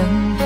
能